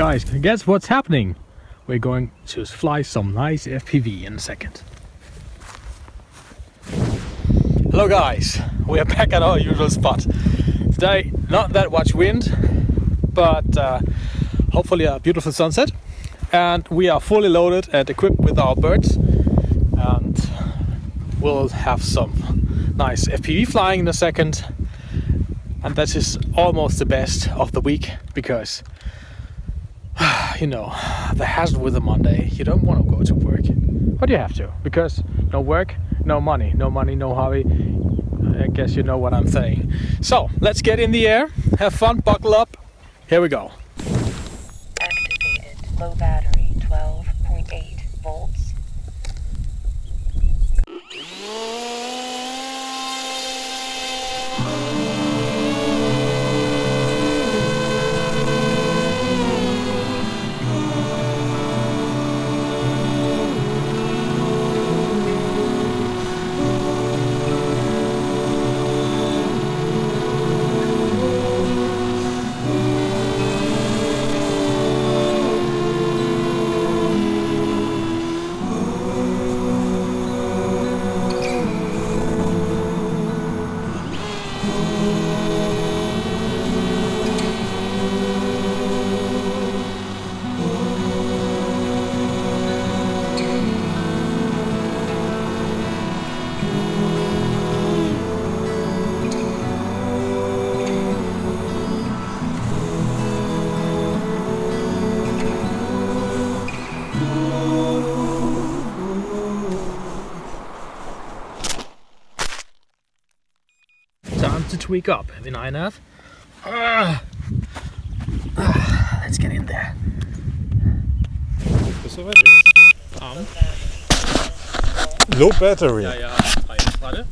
Guys, guess what's happening? We're going to fly some nice FPV in a second. Hello guys, we are back at our usual spot. Today, not that much wind, but uh, hopefully a beautiful sunset. And we are fully loaded and equipped with our birds. And we'll have some nice FPV flying in a second. And that is almost the best of the week because you know, the hazard with a Monday, you don't want to go to work. But you have to, because no work, no money. No money, no hobby. I guess you know what I'm saying. So, let's get in the air, have fun, buckle up. Here we go. Activated. Low battery Time to tweak up, in. Ah. Ah, Ah, let's get in there. Arm. Low battery. Ja, ja. Warte.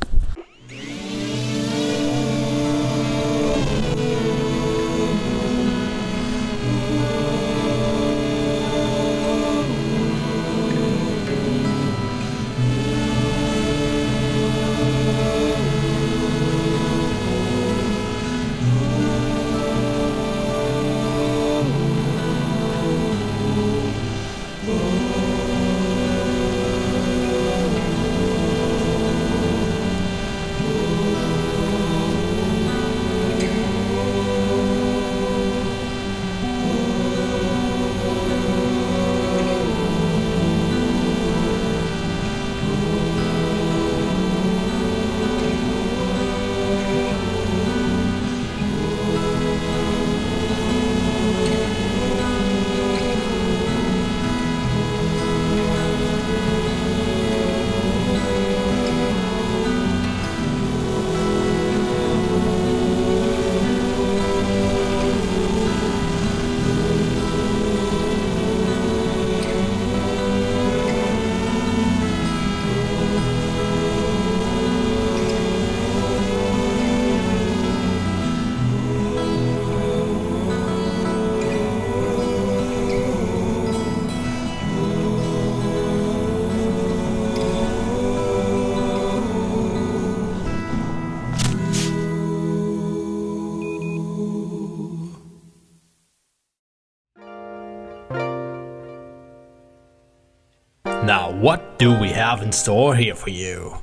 Now, what do we have in store here for you?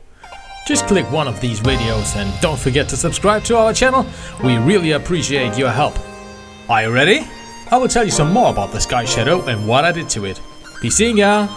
Just click one of these videos and don't forget to subscribe to our channel. We really appreciate your help. Are you ready? I will tell you some more about the Sky Shadow and what I did to it. Be seeing ya!